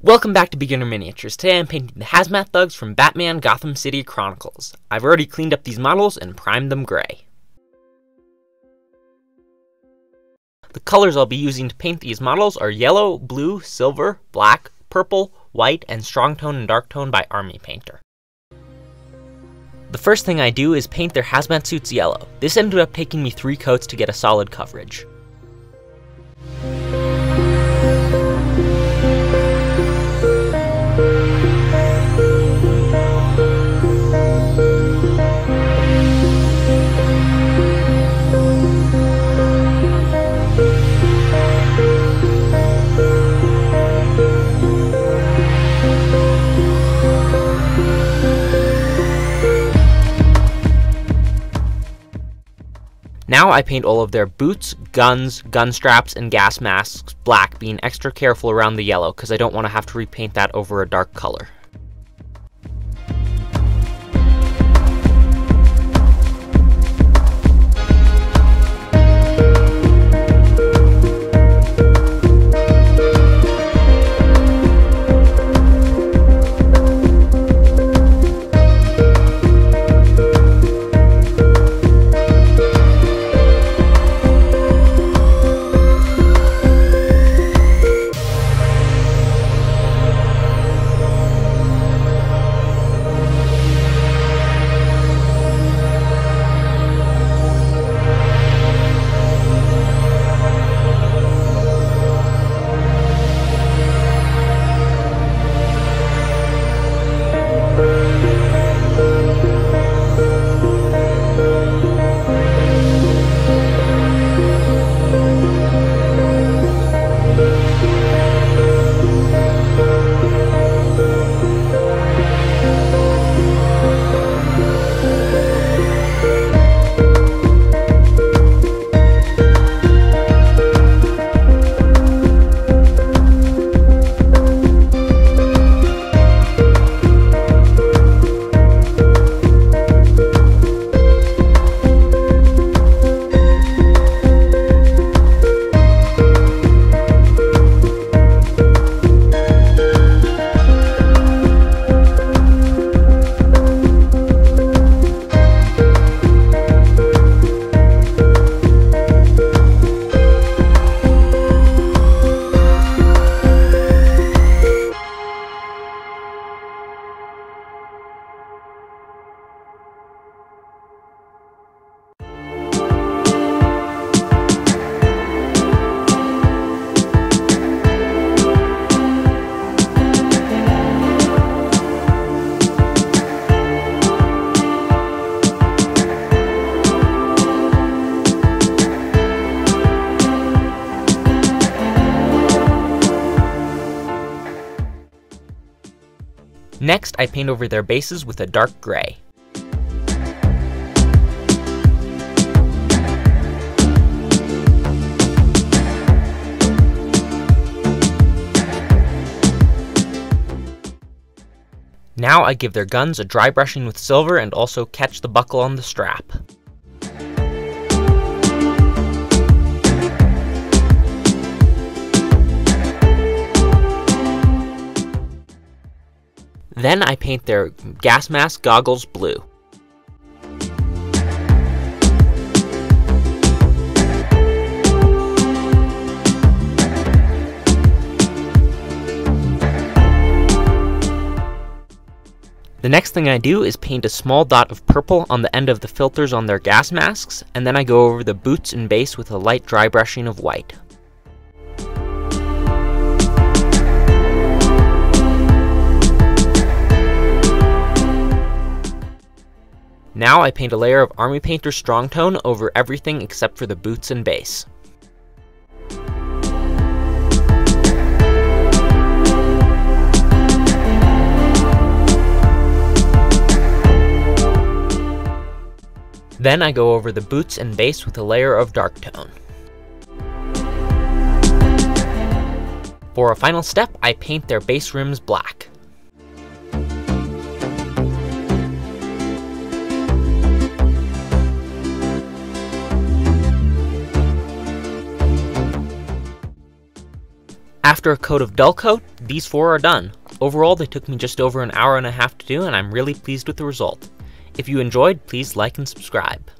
Welcome back to Beginner Miniatures. Today I'm painting the Hazmat Thugs from Batman Gotham City Chronicles. I've already cleaned up these models and primed them gray. The colors I'll be using to paint these models are yellow, blue, silver, black, purple, white, and strong tone and dark tone by Army Painter. The first thing I do is paint their hazmat suits yellow. This ended up taking me three coats to get a solid coverage. Now I paint all of their boots, guns, gun straps, and gas masks black, being extra careful around the yellow because I don't want to have to repaint that over a dark color. Next, I paint over their bases with a dark gray. Now I give their guns a dry brushing with silver and also catch the buckle on the strap. Then I paint their gas mask goggles blue. The next thing I do is paint a small dot of purple on the end of the filters on their gas masks, and then I go over the boots and base with a light dry brushing of white. Now I paint a layer of Army Painter Strong Tone over everything except for the boots and base. Then I go over the boots and base with a layer of dark tone. For a final step, I paint their base rims black. After a coat of dull coat, these four are done. Overall, they took me just over an hour and a half to do, and I'm really pleased with the result. If you enjoyed, please like and subscribe.